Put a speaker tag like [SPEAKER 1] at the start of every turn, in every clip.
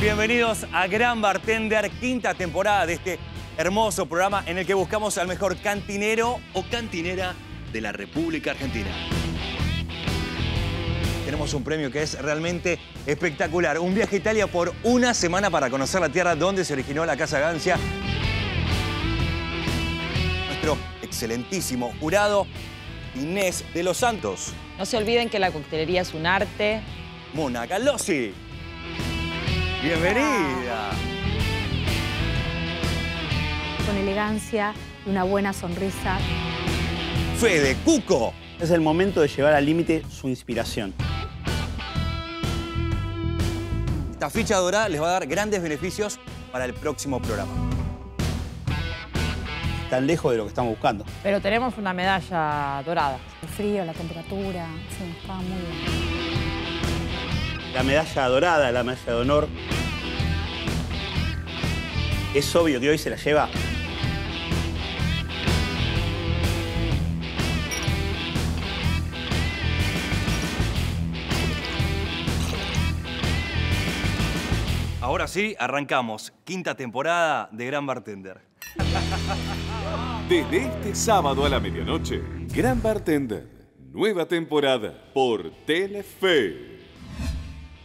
[SPEAKER 1] Bienvenidos a Gran Bartender, quinta temporada de este hermoso programa en el que buscamos al mejor cantinero o cantinera de la República Argentina. Tenemos un premio que es realmente espectacular. Un viaje a Italia por una semana para conocer la tierra donde se originó la Casa Gancia. Nuestro excelentísimo jurado, Inés de los Santos.
[SPEAKER 2] No se olviden que la coctelería es un arte.
[SPEAKER 1] Mona Galossi. Bienvenida.
[SPEAKER 3] Con elegancia y una buena sonrisa.
[SPEAKER 1] Fede Cuco.
[SPEAKER 4] Es el momento de llevar al límite su inspiración.
[SPEAKER 1] Esta ficha dorada les va a dar grandes beneficios para el próximo programa.
[SPEAKER 4] Tan lejos de lo que estamos buscando.
[SPEAKER 2] Pero tenemos una medalla dorada.
[SPEAKER 3] El frío, la temperatura, sí, estaba muy bien.
[SPEAKER 4] La medalla dorada, la medalla de honor. Es obvio que hoy se la lleva
[SPEAKER 1] Ahora sí, arrancamos. Quinta temporada de Gran Bartender.
[SPEAKER 5] Desde este sábado a la medianoche, Gran Bartender, nueva temporada por Telefe.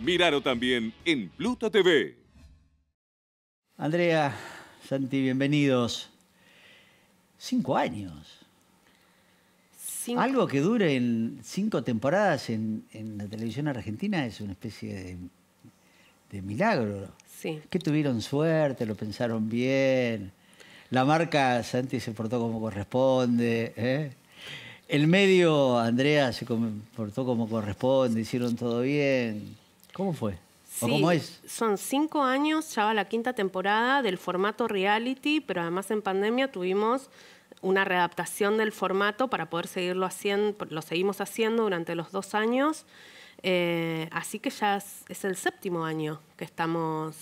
[SPEAKER 5] Míralo también en Pluto TV.
[SPEAKER 6] Andrea, Santi, bienvenidos. Cinco años.
[SPEAKER 7] Cinco-
[SPEAKER 6] Algo que dure en cinco temporadas en, en la televisión argentina es una especie de, de milagro.
[SPEAKER 7] Sí.
[SPEAKER 6] Que tuvieron suerte, lo pensaron bien. La marca Santi se portó como corresponde. ¿eh? El medio, Andrea, se comportó como corresponde, hicieron todo bien. ¿Cómo fue? ¿O
[SPEAKER 7] Sí,
[SPEAKER 6] cómo es?
[SPEAKER 7] Son cinco años, ya va la quinta temporada del formato reality, pero además en pandemia tuvimos una readaptación del formato para poder seguirlo haciendo, lo seguimos haciendo durante los dos años. Eh, así que ya es, es el séptimo año que estamos,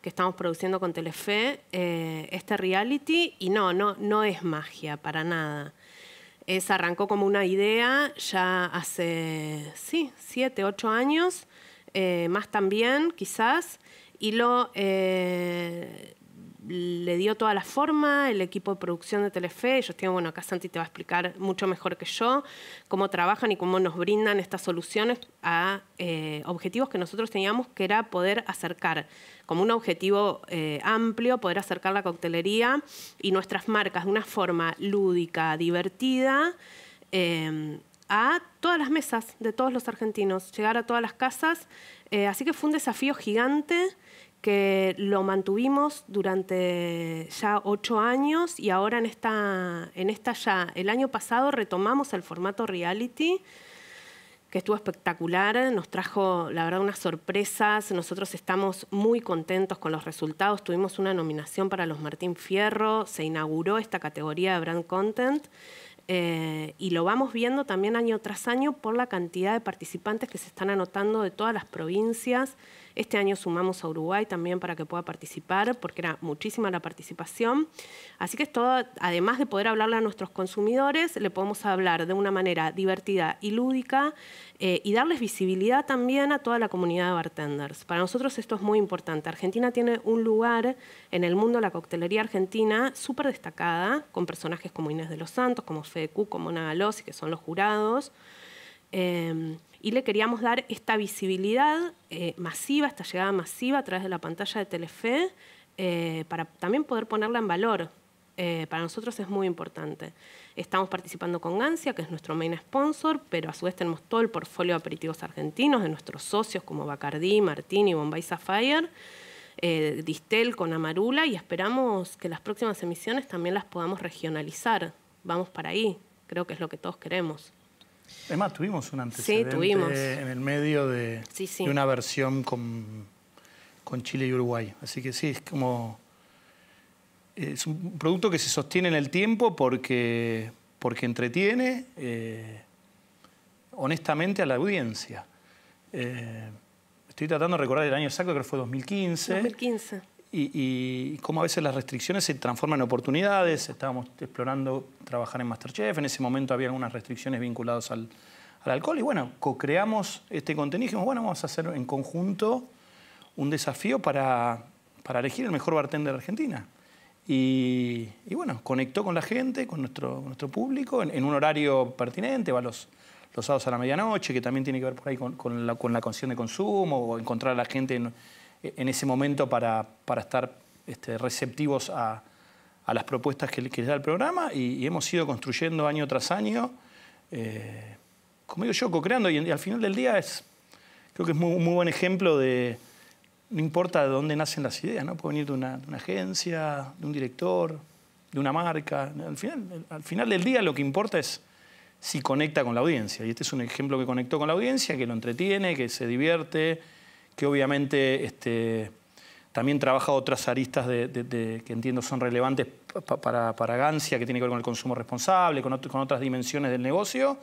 [SPEAKER 7] que estamos produciendo con Telefe eh, este reality y no, no, no es magia para nada. Es, arrancó como una idea ya hace, sí, siete, ocho años, eh, más también quizás, y lo eh, le dio toda la forma, el equipo de producción de Telefe, ellos tienen, bueno, acá Santi te va a explicar mucho mejor que yo cómo trabajan y cómo nos brindan estas soluciones a eh, objetivos que nosotros teníamos, que era poder acercar, como un objetivo amplio, poder acercar la coctelería y nuestras marcas de una forma lúdica, divertida, a todas las mesas de todos los argentinos, llegar a todas las casas. Eh, así que fue un desafío gigante que lo mantuvimos durante ya ocho años y ahora en esta, en esta ya, el año pasado retomamos el formato reality que estuvo espectacular, nos trajo, la verdad, unas sorpresas. Nosotros estamos muy contentos con los resultados. Tuvimos una nominación para los Martín Fierro, se inauguró esta categoría de Brand Content. Eh, y lo vamos viendo también año tras año por la cantidad de participantes que se están anotando de todas las provincias. Este año sumamos a Uruguay también para que pueda participar, porque era muchísima la participación. Así que es todo, además de poder hablarle a nuestros consumidores, le podemos hablar de una manera divertida y lúdica eh, y darles visibilidad también a toda la comunidad de bartenders. Para nosotros esto es muy importante. Argentina tiene un lugar en el mundo la coctelería argentina súper destacada, con personajes como Inés de los Santos, como Fede Q, como Ana Galossi, que son los jurados. Eh, y le queríamos dar esta visibilidad eh, masiva, esta llegada masiva a través de la pantalla de Telefe, eh, para también poder ponerla en valor. Eh, para nosotros es muy importante. Estamos participando con Gancia, que es nuestro main sponsor, pero a su vez tenemos todo el portfolio de aperitivos argentinos de nuestros socios como Bacardí, Martini, Bombay Sapphire, Distel con Amarula y esperamos que las próximas emisiones también las podamos regionalizar. Vamos para ahí, creo que es lo que todos queremos.
[SPEAKER 8] Además, tuvimos un antecedente
[SPEAKER 7] tuvimos.
[SPEAKER 8] en el medio de,
[SPEAKER 7] Sí, sí.
[SPEAKER 8] de una versión con, con Chile y Uruguay. Así que sí, es como... Es un producto que se sostiene en el tiempo porque, porque entretiene eh, honestamente a la audiencia. Eh, estoy tratando de recordar el año exacto, creo que fue 2015.
[SPEAKER 7] 2015.
[SPEAKER 8] Y, y cómo a veces las restricciones se transforman en oportunidades. Estábamos explorando trabajar en Masterchef. En ese momento había algunas restricciones vinculadas al, al alcohol. Y bueno, co-creamos este contenido y dijimos, bueno, vamos a hacer en conjunto un desafío para, para elegir el mejor bartender de Argentina. Y, y bueno, conectó con la gente, con nuestro, con nuestro público, en, un horario pertinente, va los, los sábados a la medianoche, que también tiene que ver por ahí con, la, con la concesión de consumo, o encontrar a la gente en, en ese momento para, para estar este, receptivos a, a las propuestas que, que les da el programa, y, hemos ido construyendo año tras año, eh, como digo yo, co-creando, y, al final del día es, creo que es muy- muy buen ejemplo de, no importa de dónde nacen las ideas, ¿no? Puede venir de una, de una agencia, de un director, de una marca. Al final, al final del día lo que importa es si conecta con la audiencia. Y este es un ejemplo que conectó con la audiencia, que lo entretiene, que se divierte, que obviamente este, también trabaja otras aristas de- de- de- que entiendo son relevantes pa- para, para Gancia, que tiene que ver con el consumo responsable, con, otro- con otras dimensiones del negocio.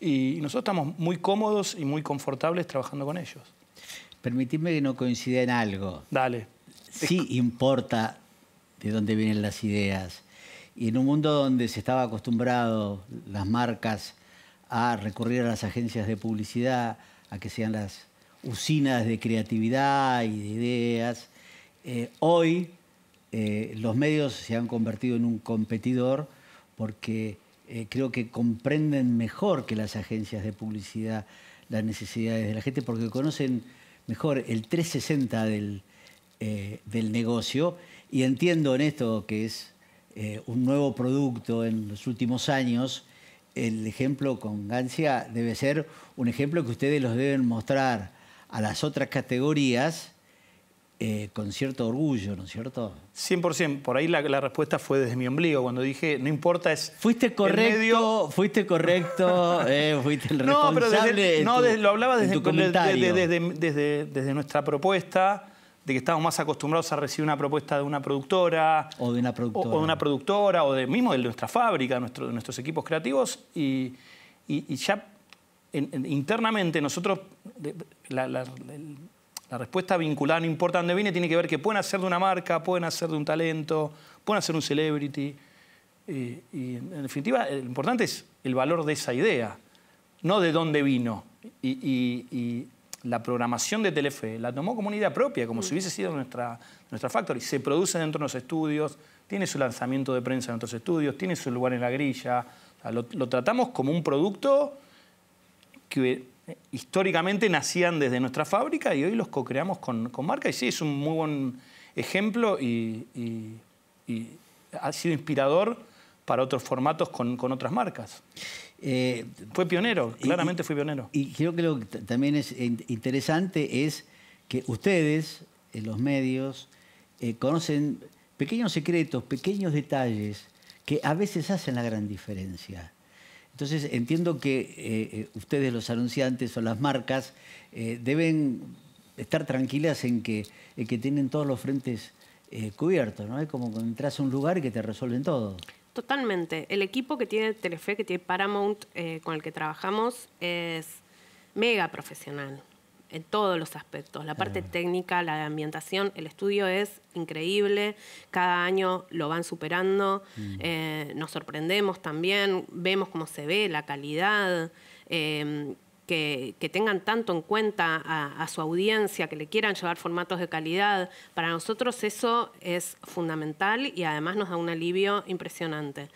[SPEAKER 8] Y nosotros estamos muy cómodos y muy confortables trabajando con ellos.
[SPEAKER 6] Permitidme que no coincida en algo.
[SPEAKER 8] Dale.
[SPEAKER 6] Sí importa de dónde vienen las ideas. Y en un mundo donde se estaba acostumbrado las marcas a recurrir a las agencias de publicidad, a que sean las usinas de creatividad y de ideas, eh, hoy eh, los medios se han convertido en un competidor porque eh, creo que comprenden mejor que las agencias de publicidad las necesidades de la gente porque conocen mejor el 360 del, del negocio y entiendo en esto que es un nuevo producto en los últimos años, el ejemplo con Gancia debe ser un ejemplo que ustedes los deben mostrar a las otras categorías eh, con cierto orgullo, ¿no es cierto?
[SPEAKER 8] 100%. Por ahí la, la respuesta fue desde mi ombligo. Cuando dije, no importa, es.
[SPEAKER 6] Fuiste correcto,
[SPEAKER 8] medio-
[SPEAKER 6] fuiste correcto, eh, fuiste el
[SPEAKER 8] No, pero
[SPEAKER 6] responsable.
[SPEAKER 8] desde, no,
[SPEAKER 6] tu-
[SPEAKER 8] desde- lo hablaba desde, desde, desde- nuestra propuesta, de que estamos más acostumbrados a recibir una propuesta de una productora.
[SPEAKER 6] O de una
[SPEAKER 8] o,
[SPEAKER 6] productora.
[SPEAKER 8] o de una productora, o de, mismo de nuestra fábrica, nuestro- de nuestros equipos creativos. Y, y- y ya en- en- internamente nosotros, de- la, la- la respuesta vinculada, no importa dónde viene, tiene que ver que pueden hacer de una marca, pueden hacer de un talento, pueden hacer un celebrity. Y, y, en definitiva, lo importante es el valor de esa idea, no de dónde vino. Y, y- y la programación de Telefe la tomó como una idea propia, como si hubiese sido nuestra, nuestra factory. Se produce dentro de los estudios, tiene su lanzamiento de prensa en otros estudios, tiene su lugar en la grilla. O sea, lo, lo tratamos como un producto que eh, históricamente nacían desde nuestra fábrica y hoy los co-creamos con, con marca. Y sí, es un muy buen ejemplo y, y- y ha sido inspirador para otros formatos con, con otras marcas.
[SPEAKER 6] Eh,
[SPEAKER 8] Fue pionero,
[SPEAKER 6] Y-
[SPEAKER 8] claramente fue pionero.
[SPEAKER 6] Y creo que lo que también es in- interesante es que ustedes, en los medios, eh, conocen pequeños secretos, pequeños detalles que a veces hacen la gran diferencia. Entonces entiendo que eh, eh, ustedes, los anunciantes o las marcas, eh, deben estar tranquilas en que, en que tienen todos los frentes eh, cubiertos, ¿no? Es como cuando entras a un lugar y que te resuelven todo.
[SPEAKER 7] Totalmente. El equipo que tiene Telefe, que tiene Paramount, con el que trabajamos, es mega profesional en todos los aspectos. La parte técnica, la ambientación, el estudio es increíble. Cada año lo van superando. Eh, nos sorprendemos también, vemos cómo se ve, la calidad. eh, que, que tengan tanto en cuenta a, a su audiencia, que le quieran llevar formatos de calidad. Para nosotros eso es fundamental y además nos da un alivio impresionante.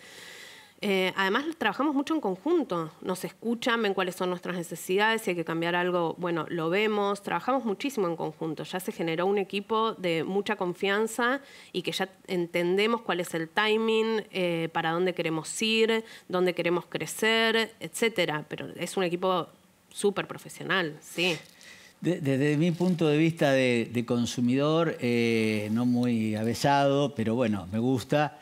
[SPEAKER 7] Eh, además, trabajamos mucho en conjunto. Nos escuchan, ven cuáles son nuestras necesidades, si hay que cambiar algo, bueno, lo vemos. Trabajamos muchísimo en conjunto. Ya se generó un equipo de mucha confianza y que ya entendemos cuál es el timing, eh, para dónde queremos ir, dónde queremos crecer, etcétera. Pero es un equipo súper profesional, sí.
[SPEAKER 6] De- Desde mi punto de vista de, consumidor, eh, no muy avesado, pero bueno, me gusta.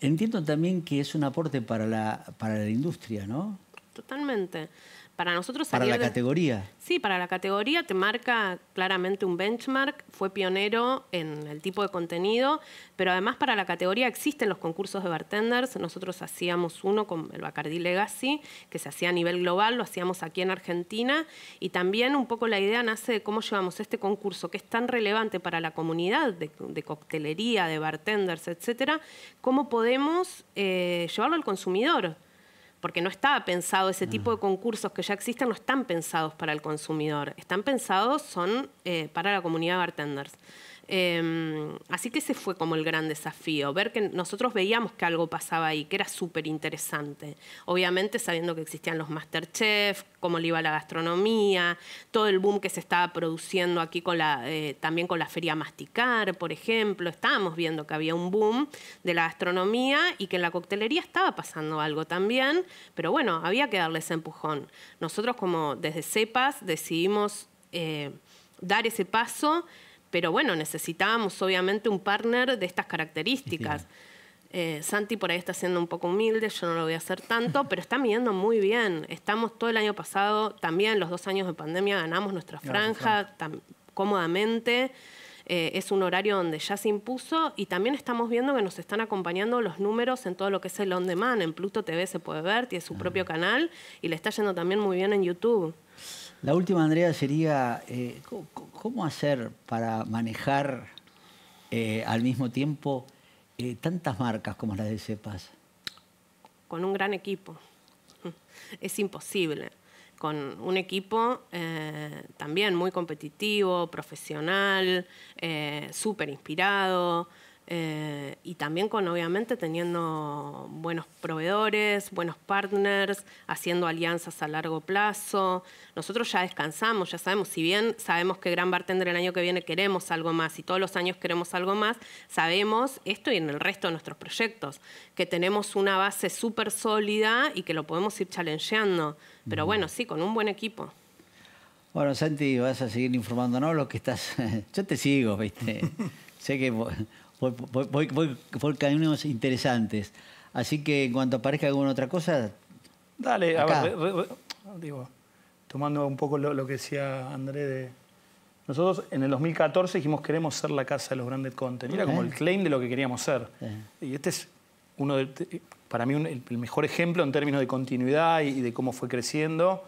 [SPEAKER 6] Entiendo también que es un aporte para la, para la industria, ¿no?
[SPEAKER 7] Totalmente. Para nosotros
[SPEAKER 6] Para la
[SPEAKER 7] de-
[SPEAKER 6] categoría.
[SPEAKER 7] Sí, para la categoría te marca claramente un benchmark, fue pionero en el tipo de contenido, pero además para la categoría existen los concursos de bartenders. Nosotros hacíamos uno con el Bacardi Legacy, que se hacía a nivel global, lo hacíamos aquí en Argentina, y también un poco la idea nace de cómo llevamos este concurso, que es tan relevante para la comunidad de, de coctelería, de bartenders, etcétera, cómo podemos eh, llevarlo al consumidor. Porque no estaba pensado, ese tipo de concursos que ya existen no están pensados para el consumidor, están pensados, son eh, para la comunidad de bartenders. Em, así que ese fue como el gran desafío, ver que nosotros veíamos que algo pasaba ahí, que era súper interesante. Obviamente sabiendo que existían los Masterchef, cómo le iba la gastronomía, todo el boom que se estaba produciendo aquí eh, también con la Feria Masticar, por ejemplo. Estábamos viendo que había un boom de la gastronomía y que en la coctelería estaba pasando algo también, pero bueno, había que darle ese empujón. Nosotros como desde CEPAS decidimos eh, dar ese paso pero bueno, necesitábamos obviamente un partner de estas características. Eh, Santi por ahí está siendo un poco humilde, yo no lo voy a hacer tanto, pero está midiendo muy bien. Estamos todo el año pasado, también los dos años de pandemia, ganamos nuestra franja cómodamente. Eh, es un horario donde ya se impuso y también estamos viendo que nos están acompañando los números en todo lo que es el on demand. En Pluto TV se puede ver, tiene su propio canal y le está yendo también muy bien en YouTube.
[SPEAKER 6] La última, Andrea, sería eh, cómo hacer para manejar eh, al mismo tiempo eh, tantas marcas como las de Cepas.
[SPEAKER 7] Con un gran equipo. Es imposible. Con un equipo también muy competitivo, profesional, súper inspirado. Eh, y también con, obviamente, teniendo buenos proveedores, buenos partners, haciendo alianzas a largo plazo. Nosotros ya descansamos, ya sabemos, si bien sabemos que Gran Bartender el año que viene queremos algo más y todos los años queremos algo más, sabemos esto y en el resto de nuestros proyectos, que tenemos una base súper sólida y que lo podemos ir challengeando. Pero bueno, sí, con un buen equipo.
[SPEAKER 6] Bueno, Santi, vas a seguir informándonos lo que estás. Yo te sigo, ¿viste? sé que voy, por caminos interesantes. Así que en cuanto aparezca alguna otra cosa.
[SPEAKER 8] Dale, a ver, digo, tomando un poco lo, que decía André de. Nosotros en el 2014 dijimos queremos ser la casa de los branded content. Era como el claim de lo que queríamos ser. Y este es uno de, para mí el mejor ejemplo en términos de continuidad y de cómo fue creciendo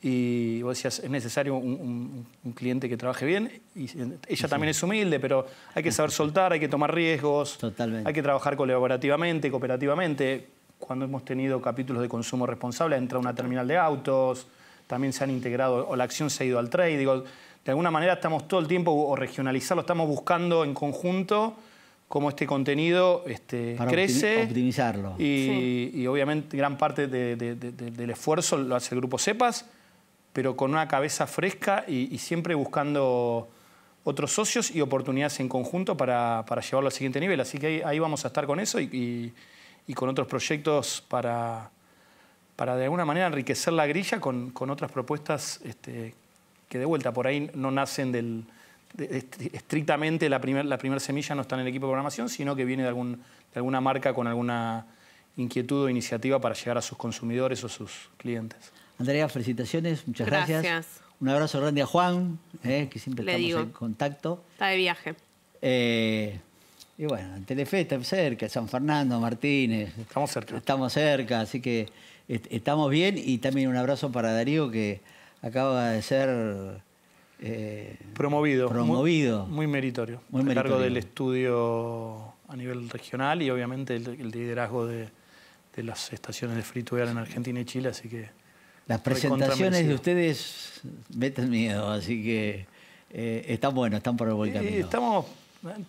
[SPEAKER 8] y vos decías, es necesario un, cliente que trabaje bien. Y ella también es humilde, pero hay que saber soltar, hay que tomar riesgos,
[SPEAKER 6] Totalmente.
[SPEAKER 8] hay que trabajar colaborativamente, cooperativamente. Cuando hemos tenido capítulos de consumo responsable, ha entrado una terminal de autos, también se han integrado, o la acción se ha ido al trade. Digo, de alguna manera estamos todo el tiempo, o regionalizarlo, estamos buscando en conjunto cómo este contenido este, crece.
[SPEAKER 6] optimizarlo.
[SPEAKER 8] Y, obviamente gran parte del esfuerzo lo hace el grupo CEPAS pero con una cabeza fresca y, siempre buscando otros socios y oportunidades en conjunto para, llevarlo al siguiente nivel. Así que ahí, vamos a estar con eso y, con otros proyectos para, para de alguna manera enriquecer la grilla con, otras propuestas este, que de vuelta por ahí no nacen del, estrictamente la primera la primer semilla no está en el equipo de programación, sino que viene de, algún, de alguna marca con alguna inquietud o iniciativa para llegar a sus consumidores o sus clientes.
[SPEAKER 6] Andrea, felicitaciones, muchas gracias.
[SPEAKER 7] Gracias.
[SPEAKER 6] Un abrazo grande a Juan, eh, que siempre estamos en contacto.
[SPEAKER 7] Está de viaje.
[SPEAKER 6] Eh, y bueno, en Telefe está cerca, San Fernando, Martínez.
[SPEAKER 8] Estamos cerca.
[SPEAKER 6] Estamos cerca, así que estamos bien. Y también un abrazo para Darío, que acaba de ser...
[SPEAKER 8] Eh, promovido.
[SPEAKER 6] Promovido.
[SPEAKER 8] Muy, meritorio.
[SPEAKER 6] Muy
[SPEAKER 8] a cargo del estudio a nivel regional y obviamente el, liderazgo de, de, las estaciones de free en Argentina y Chile, así que
[SPEAKER 6] las presentaciones de ustedes meten miedo, así que eh, están buenos, están por el buen camino.
[SPEAKER 8] estamos,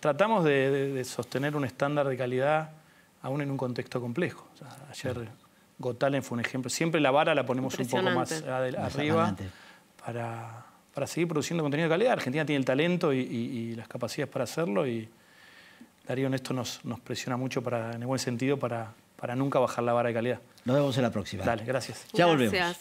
[SPEAKER 8] tratamos de, sostener un estándar de calidad aún en un contexto complejo. ayer Gotalen fue un ejemplo. Siempre la vara la ponemos un poco más, arriba para, para, seguir produciendo contenido de calidad. Argentina tiene el talento y, las capacidades para hacerlo y Darío en esto nos, nos presiona mucho para, en el buen sentido para, para nunca bajar la vara de calidad.
[SPEAKER 6] Nos vemos en la próxima.
[SPEAKER 8] Dale, gracias.
[SPEAKER 6] Ya volvemos.